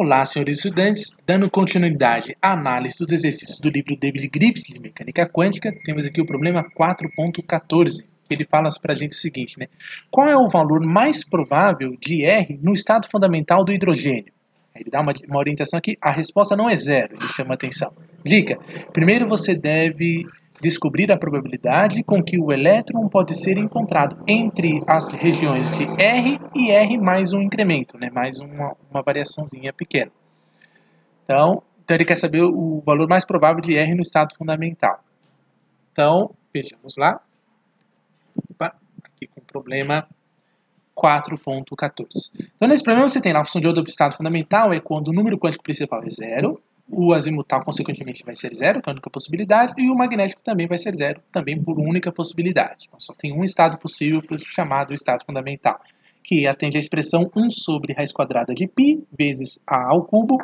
Olá, senhores estudantes. Dando continuidade à análise dos exercícios do livro David Griffith de Mecânica Quântica, temos aqui o problema 4.14, que ele fala para a gente o seguinte, né? Qual é o valor mais provável de R no estado fundamental do hidrogênio? Ele dá uma, uma orientação aqui, a resposta não é zero, ele chama atenção. Dica, primeiro você deve descobrir a probabilidade com que o elétron pode ser encontrado entre as regiões de R e R mais um incremento, né? mais uma, uma variaçãozinha pequena. Então, então, ele quer saber o valor mais provável de R no estado fundamental. Então, vejamos lá. Opa, aqui com o problema 4.14. Então, nesse problema você tem lá a função de do estado fundamental é quando o número quântico principal é zero, o azimutal, consequentemente, vai ser zero, que é a única possibilidade, e o magnético também vai ser zero, também por única possibilidade. Então, só tem um estado possível chamado estado fundamental, que atende à expressão 1 sobre raiz quadrada de π vezes a ao cubo.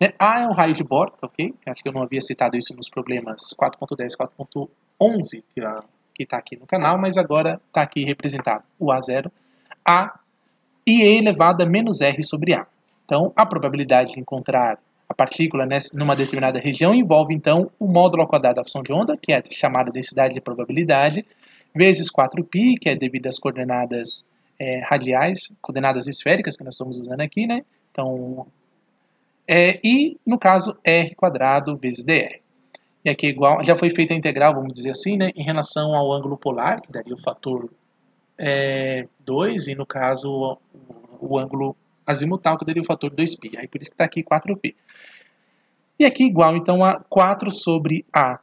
Né? A é o raio de Bohr, ok? Acho que eu não havia citado isso nos problemas 4.10 4.11 que está aqui no canal, mas agora está aqui representado o A0, A e E elevado a menos R sobre A. Então, a probabilidade de encontrar a partícula nessa, numa determinada região envolve, então, o módulo ao quadrado da função de onda, que é chamada densidade de probabilidade, vezes 4π, que é devido às coordenadas é, radiais, coordenadas esféricas que nós estamos usando aqui, né? Então, é, e, no caso, r quadrado vezes dr. E aqui é igual, já foi feita a integral, vamos dizer assim, né? Em relação ao ângulo polar, que daria o fator é, 2, e no caso, o, o ângulo azimutal, que daria o fator 2π. Aí por isso que está aqui 4π. E aqui igual, então, a 4 sobre A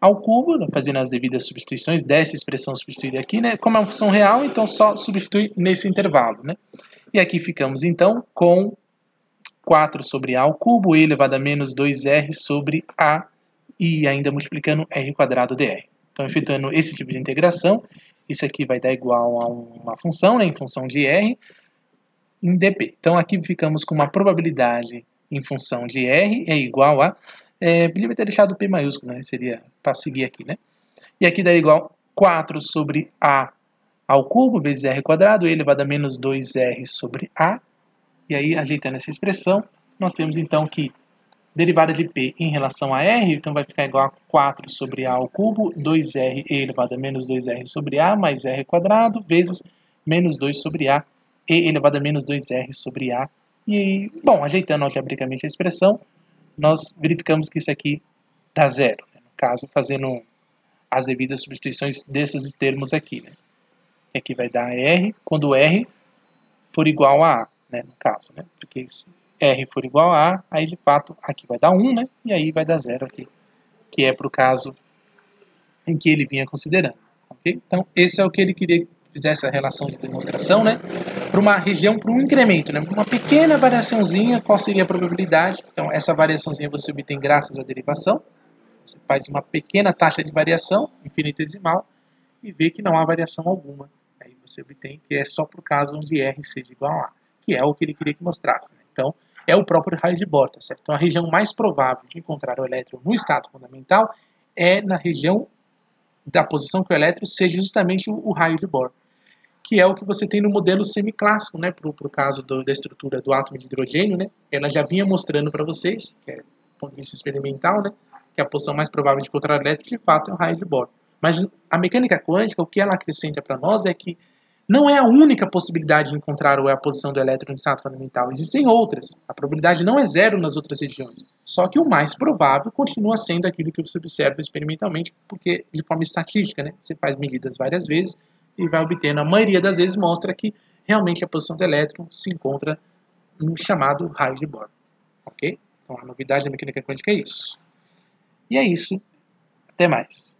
ao cubo, né, fazendo as devidas substituições dessa expressão substituída aqui, né? Como é uma função real, então só substitui nesse intervalo, né? E aqui ficamos, então, com 4 sobre A ao cubo, e elevado a menos 2R sobre A, e ainda multiplicando R quadrado dr. Então, efetuando esse tipo de integração, isso aqui vai dar igual a uma função, né, em função de R, em dp. Então aqui ficamos com uma probabilidade em função de r é igual a... É, podia ter deixado p maiúsculo, né? Seria para seguir aqui, né? E aqui daria igual a 4 sobre a ao cubo vezes r quadrado elevado a menos 2r sobre a. E aí, ajeitando essa expressão, nós temos então que derivada de p em relação a r, então vai ficar igual a 4 sobre a ao cubo, 2r elevado a menos 2r sobre a, mais r quadrado, vezes menos 2 sobre a e elevado a menos 2r sobre a. E, bom, ajeitando algebricamente a expressão, nós verificamos que isso aqui dá zero. Né? No caso, fazendo as devidas substituições desses termos aqui. Né? Aqui vai dar r, quando r for igual a a, né? no caso. Né? Porque se r for igual a a, aí de fato aqui vai dar 1, né? e aí vai dar zero aqui, que é para o caso em que ele vinha considerando. Okay? Então, esse é o que ele queria fizesse a relação de demonstração, né, para uma região, para um incremento, né, uma pequena variaçãozinha, qual seria a probabilidade? Então, essa variaçãozinha você obtém graças à derivação. Você faz uma pequena taxa de variação, infinitesimal, e vê que não há variação alguma. Aí você obtém que é só por caso onde R seja igual a A, que é o que ele queria que mostrasse. Né? Então, é o próprio raio de Bohr, tá certo? Então, a região mais provável de encontrar o elétron no estado fundamental é na região da posição que o elétron seja justamente o, o raio de Bohr que é o que você tem no modelo semiclássico, né, para o caso do, da estrutura do átomo de hidrogênio, né, ela já vinha mostrando para vocês, que é do ponto de vista experimental, né, que a posição mais provável de encontrar elétron, de fato, é o raio de Bohr. Mas a mecânica quântica, o que ela acrescenta para nós é que não é a única possibilidade de encontrar a posição do elétron em estado fundamental. Existem outras. A probabilidade não é zero nas outras regiões. Só que o mais provável continua sendo aquilo que você observa experimentalmente, porque de forma estatística, né? Você faz medidas várias vezes, e vai obter, na maioria das vezes, mostra que realmente a posição do elétron se encontra no chamado raio de Bohr. Ok? Então a novidade da mecânica quântica é isso. E é isso. Até mais.